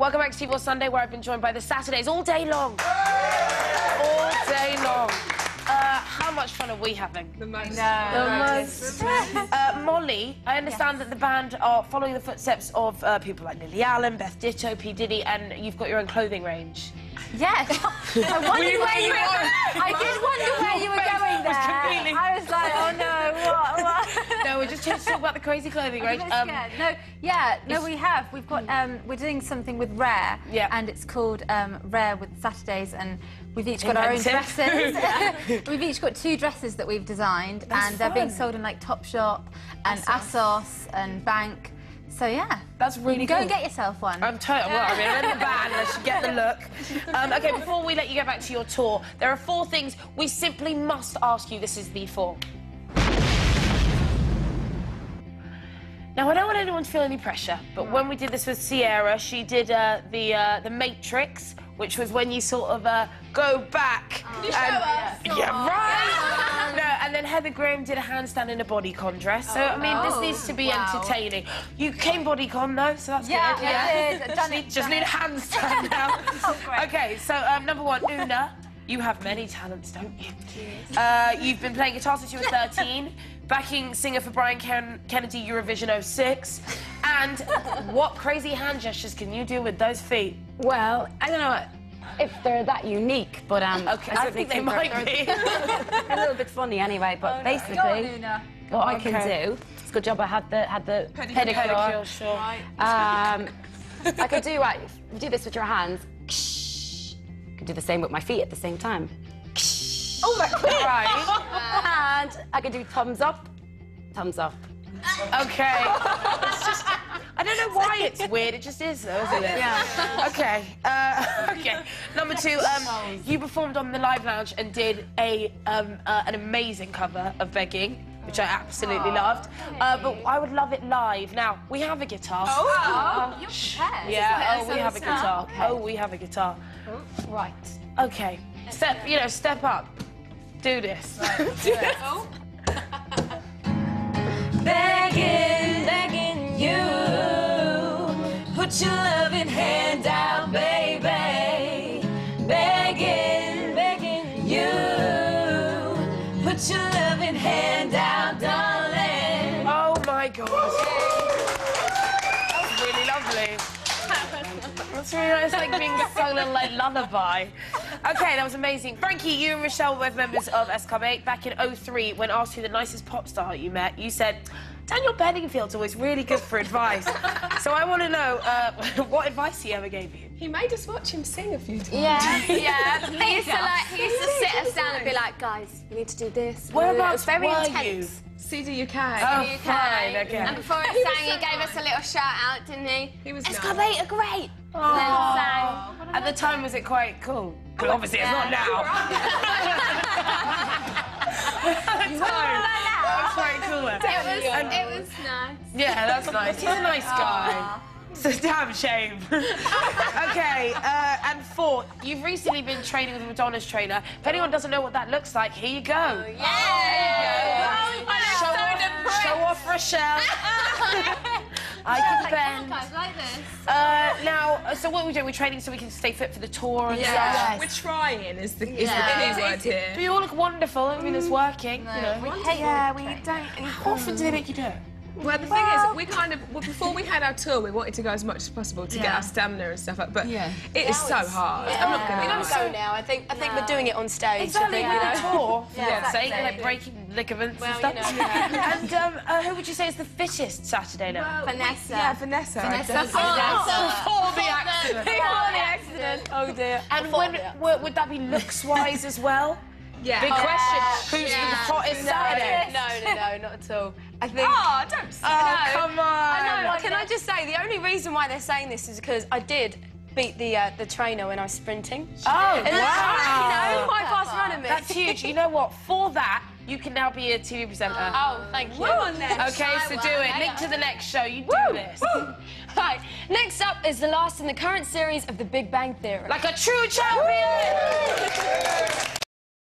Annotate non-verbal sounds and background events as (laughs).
Welcome back to TV Sunday, where I've been joined by the Saturdays all day long. all day long. Uh, how much fun are we having? The most. The most. Uh, Molly, I understand that the band are following the footsteps of uh, people like Lily Allen, Beth Ditto, P. Diddy, and you've got your own clothing range. Yes. (laughs) I wondered We- where you we- were. I did wonder where you were going there. completely- I was like, oh no, what? what? Just to talk about the crazy clothing (laughs) range. Um, no, yeah, no, we have. We've got. Um, we're doing something with Rare. Yeah. And it's called um, Rare with Saturdays, and we've each got our own dresses. (laughs) (laughs) we've each got two dresses that we've designed, That's and they're being sold in like Topshop and ASOS, and Bank. So yeah. That's really go cool. and get yourself one. I'm totally. Well, I mean, I'm in the band. I should get the look. Um, okay, before we let you go back to your tour, there are four things we simply must ask you. This is the four. Now, I don't want anyone to feel any pressure, but when we did this with Ciara, she did uh, the uh, the Matrix, which was when you sort of uh, go back. Can you show us? Yeah, right. no, and then Heather Graham did a handstand in a bodycon dress. So I mean, this Oh, needs to be wow. entertaining. You came bodycon though, so that's Yeah, good. Yeah. I've (laughs) Just need, just need a handstand now. (laughs) Oh. Okay, so um, number one, Una. You have many talents, don't you? Uh, you've been playing guitar since you were (laughs) 13, backing singer for Brian Ken- Kennedy Eurovision 06. And (laughs) what crazy hand gestures can you do with those feet? Well, I don't know if they're that unique, but um, Okay, I think they certainly might (laughs) they're, be. a little bit funny anyway. But basically, Go on, Una. what I can do, it's a good job I had the had the Pedicure. Pedicure, sure. Um, I could do (laughs) right. if you Do this with your hands. I could do the same with my feet at the same time. Oh, that's right. And I can do thumbs up, thumbs up. Okay. It's just, I don't know why it's weird. It just is, though, isn't it? Yeah. Okay. Uh, (laughs) okay. Number two, um, you performed on the Live Lounge and did a um, uh, an amazing cover of Begging. Which I absolutely loved, uh, but I would love it live. Now we have a guitar. Oh, you're prepared. Yeah. Oh, we have a guitar. Oh, we have a guitar. Right. Okay. Step. You know, step up. Do this. (laughs) Oh. (laughs) begging, begging you. Put your loving hand out, baby. Begging, begging you. Put your loving hand out, darling. Oh my god. That's really lovely. (laughs) That's really nice, like being sung a like lullaby. Okay, that was amazing. Frankie, you and Rochelle were both members of S Club 8 back in 03 when asked who the nicest pop star you met. You said, Daniel Bedingfield's always really good for advice. so I want to know uh, (laughs) what advice he ever gave you. He made us watch him sing a few times. Yeah, yeah. (laughs) He used to like, he used to sit us down and be like, guys, you need to do this. we need to do that." It Whereabouts was very were intense. CD UK. Oh, UK. fine, okay. And before it sang, he gave us a little shout out, didn't he? He was nice. S Club 8 are great. And then sang. At the time, was it quite cool? Well, obviously, it's not now. (laughs) At the time, that It was, it was nice. Yeah, that's nice. He's a (laughs) nice guy. It's a damn shame. (laughs) okay, uh, and four, you've recently been training with Madonna's trainer. If anyone doesn't know what that looks like, here you go. Yeah. Show, off, show off Rochelle. (laughs) I can bend. Guys, like this. Uh, now, so what are we doing? We're training so we can stay fit for the tour and Yeah, stuff. we're trying is the, is Yeah. the key word here. Do you all look wonderful? I mean, it's working. you know. We hate yeah, we don't. How often do they make you do it? Well, the thing is, we kind of well, before we had our tour, we wanted to go as much as possible to get our stamina and stuff up. But Yeah. it is so hard. I'm not gonna don't go now. I think I think we're doing it on stage. (laughs) Exactly, I with think, the you know. tour, for Yeah, God's sake, like breaking ligaments Well, and you stuff. know, yeah. (laughs) and um, (laughs) uh, who would you say is the fittest Saturday night? Vanessa. Yeah, Vanessa. I Vanessa. don't- Before the accident. Before the accident. Oh dear. And when, would, would that be looks-wise as well? Yeah. Big question. Who's Yeah. the hottest Saturday? No, no, no, not at all. I think. Oh, don't say Oh, No. come on. I know. Can I just say the only reason why they're saying this is because I did beat the uh, the trainer when I was sprinting. Oh, And wow. You know, quite fast running. That's huge. You know what? For that, you can now be a TV presenter. Oh, thank you. Okay, so do it. Link to the next show. You do this. (laughs) Right. Next up is the last in the current series of The Big Bang Theory. Like a true champion.